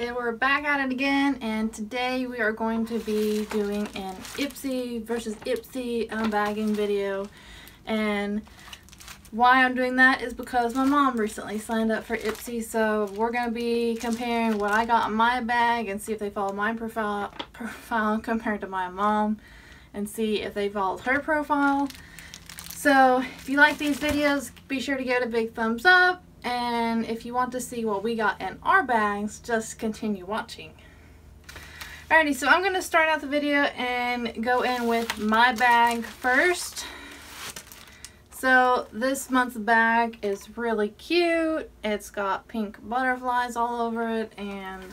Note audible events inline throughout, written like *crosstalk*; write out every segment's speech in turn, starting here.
And we're back at it again and today we are going to be doing an Ipsy versus Ipsy unbagging video and why I'm doing that is because my mom recently signed up for Ipsy so we're going to be comparing what I got in my bag and see if they follow my profile, profile *laughs* compared to my mom and see if they followed her profile. So if you like these videos be sure to give it a big thumbs up and if you want to see what we got in our bags, just continue watching. Alrighty, so I'm going to start out the video and go in with my bag first. So this month's bag is really cute. It's got pink butterflies all over it and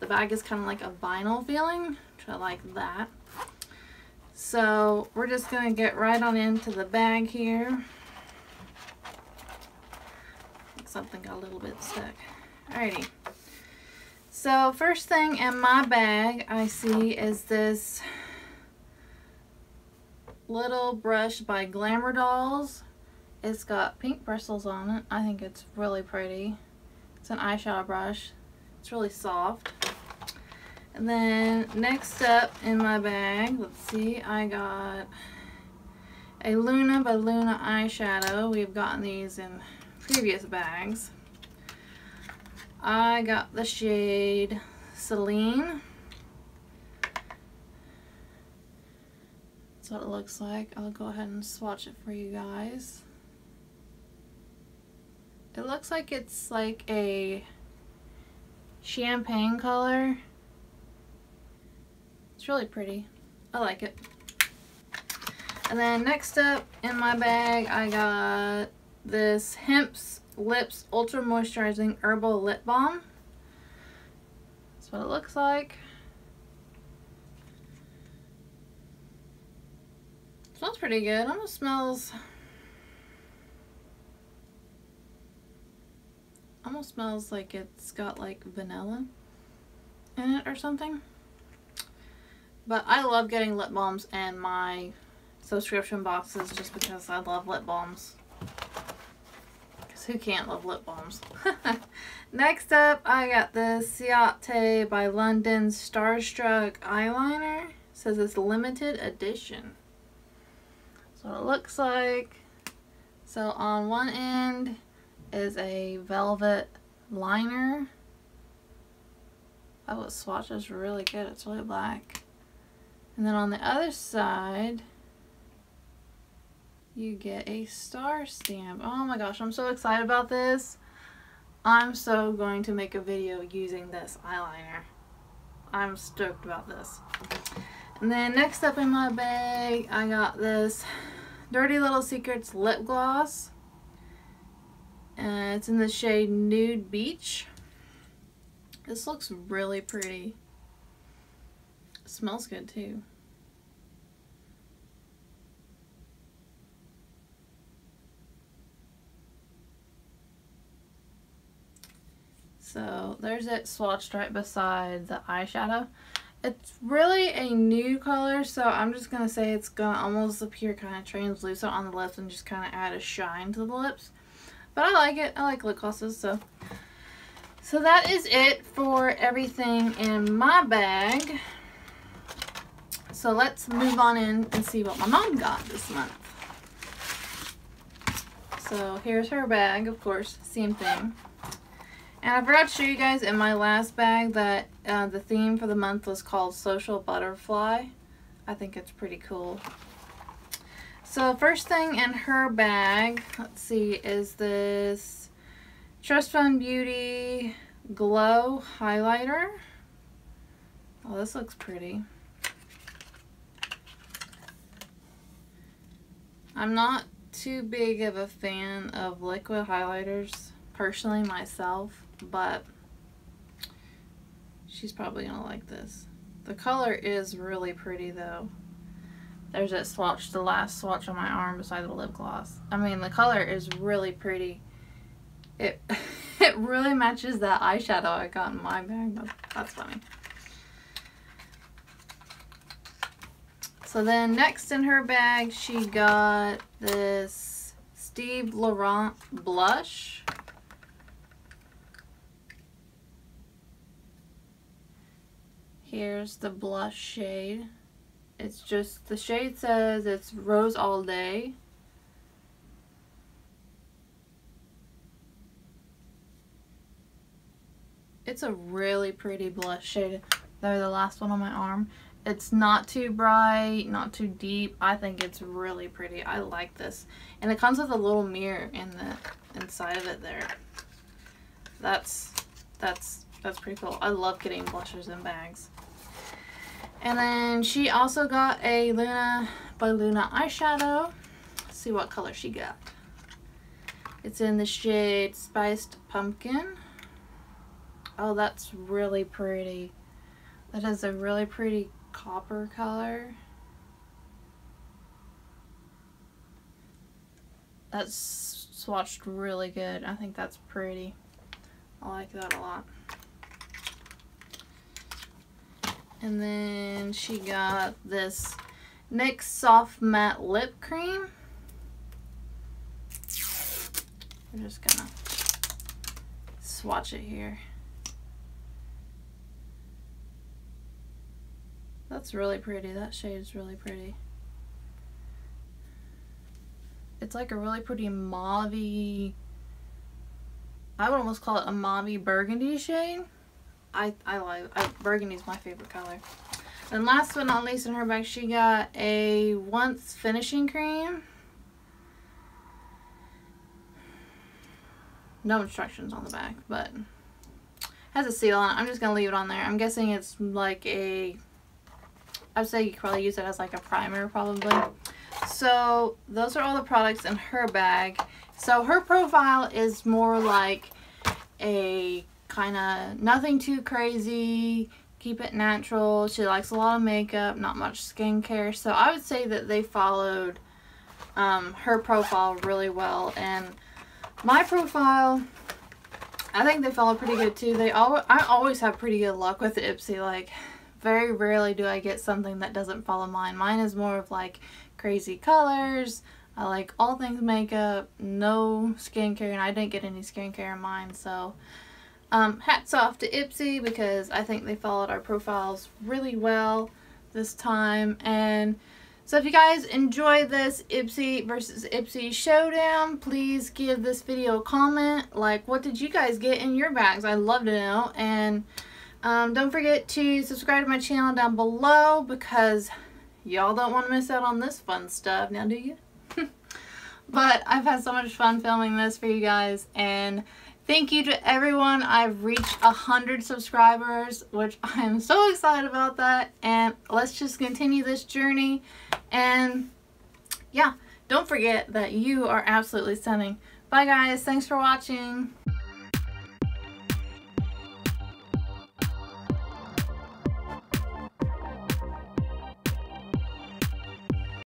the bag is kind of like a vinyl feeling, which I like that. So we're just going to get right on into the bag here something got a little bit stuck. Alrighty. So first thing in my bag I see is this little brush by Glamour Dolls. It's got pink bristles on it. I think it's really pretty. It's an eyeshadow brush. It's really soft. And then next up in my bag, let's see, I got a Luna by Luna eyeshadow. We've gotten these in previous bags. I got the shade Celine. That's what it looks like. I'll go ahead and swatch it for you guys. It looks like it's like a champagne color. It's really pretty. I like it. And then next up in my bag I got this Hempz Lips Ultra Moisturizing Herbal Lip Balm. That's what it looks like. smells pretty good. Almost smells almost smells like it's got like vanilla in it or something. But I love getting lip balms in my subscription boxes just because I love lip balms who can't love lip balms? *laughs* Next up, I got the Ciate by London Starstruck eyeliner. It says it's limited edition. So it looks like. So on one end is a velvet liner. Oh, it swatches really good. It's really black. And then on the other side you get a star stamp. Oh my gosh, I'm so excited about this. I'm so going to make a video using this eyeliner. I'm stoked about this. And then next up in my bag, I got this Dirty Little Secrets lip gloss. And it's in the shade Nude Beach. This looks really pretty. It smells good too. So there's it swatched right beside the eyeshadow. It's really a new color, so I'm just going to say it's going to almost appear kind of translucent on the lips and just kind of add a shine to the lips. But I like it. I like lip glosses, so... So that is it for everything in my bag. So let's move on in and see what my mom got this month. So here's her bag, of course, same thing. And I forgot to show you guys in my last bag that uh, the theme for the month was called Social Butterfly. I think it's pretty cool. So first thing in her bag, let's see, is this Trust Fund Beauty Glow Highlighter. Oh, this looks pretty. I'm not too big of a fan of liquid highlighters personally myself but she's probably gonna like this. The color is really pretty though. There's that swatch, the last swatch on my arm beside the lip gloss. I mean, the color is really pretty. It *laughs* it really matches that eyeshadow I got in my bag. That's, that's funny. So then next in her bag, she got this Steve Laurant blush. Here's the blush shade. It's just, the shade says it's Rose All Day. It's a really pretty blush shade. They're the last one on my arm. It's not too bright, not too deep. I think it's really pretty. I like this. And it comes with a little mirror in the inside of it there. That's that's that's pretty cool. I love getting blushers in bags. And then she also got a Luna by Luna eyeshadow. Let's see what color she got. It's in the shade Spiced Pumpkin. Oh, that's really pretty. That is a really pretty copper color. That's swatched really good. I think that's pretty. I like that a lot. And then she got this NYX Soft Matte Lip Cream. I'm just gonna swatch it here. That's really pretty. That shade is really pretty. It's like a really pretty mauve I would almost call it a mauve burgundy shade. I, I like I, burgundy's my favorite color. And last but not least in her bag, she got a Once finishing cream. No instructions on the back, but has a seal on it. I'm just going to leave it on there. I'm guessing it's like a I'd say you could probably use it as like a primer probably. So those are all the products in her bag. So her profile is more like a kind of nothing too crazy, keep it natural. She likes a lot of makeup, not much skincare. So I would say that they followed um, her profile really well. And my profile, I think they follow pretty good too. They all I always have pretty good luck with Ipsy. Like very rarely do I get something that doesn't follow mine. Mine is more of like crazy colors. I like all things makeup, no skincare, and I didn't get any skincare in mine, so um, hats off to Ipsy because I think they followed our profiles really well this time. And so if you guys enjoy this Ipsy versus Ipsy showdown, please give this video a comment. Like, what did you guys get in your bags? I'd love to know. And um, don't forget to subscribe to my channel down below because y'all don't want to miss out on this fun stuff. Now, do you? *laughs* but I've had so much fun filming this for you guys. And thank you to everyone. I've reached a 100 subscribers, which *laughs* I'm so excited about that. And let's just continue this journey. And yeah, don't forget that you are absolutely stunning. Bye guys. Thanks for watching.